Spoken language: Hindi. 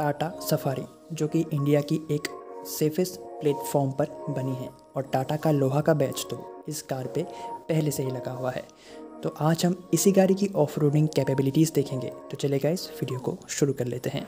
टाटा सफारी, जो कि इंडिया की एक सेफेस्ट प्लेटफॉर्म पर बनी है, और टाटा का लोहा का बैच तो इस कार पे पहले से ही लगा हुआ है। तो आज हम इसी गाड़ी की ऑफ़ रोडिंग कैपेबिलिटीज़ देखेंगे। तो चलेगा इस वीडियो को शुरू कर लेते हैं।